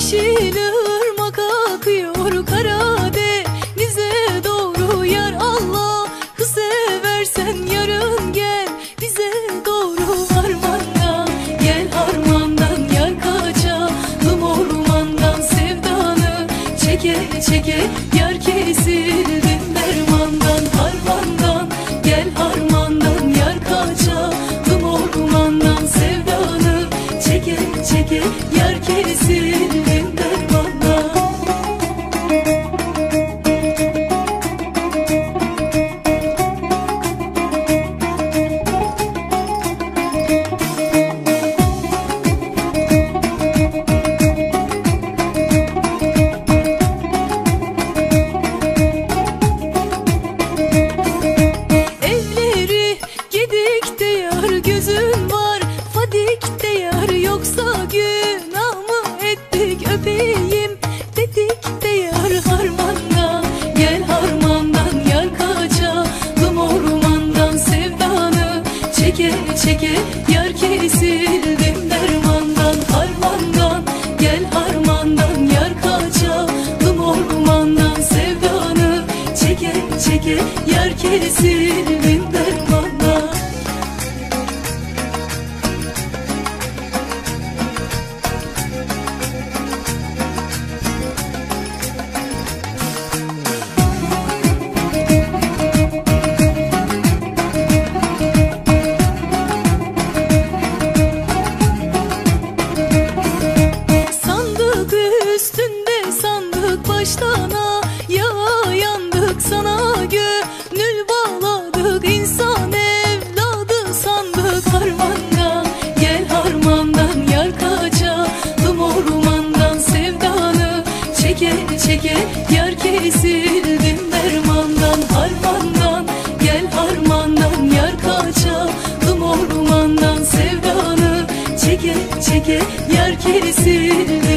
Yeşil ırmak akıyor kara denize doğru yar Allah. Allah'ı seversen yarın gel bize doğru harmanda. Gel harmandan yar kaçalım ormandan sevdanı. Çeke çeke yar yoksa günah mı ettik öpeyim. Dedik de yar harmandan Gel harmandan yar kaçalım ormandan sevdanı Çeke çeke yar kesildim dermandan harmandan. Gel harmandan yar kaçalım ormandan sevdanı Çeke çeke yar kesildim dermandan yar kesildim dermandan harmandan. Gel harmandan yar ormandan. Sevdanı Çeke çeke yar kesildim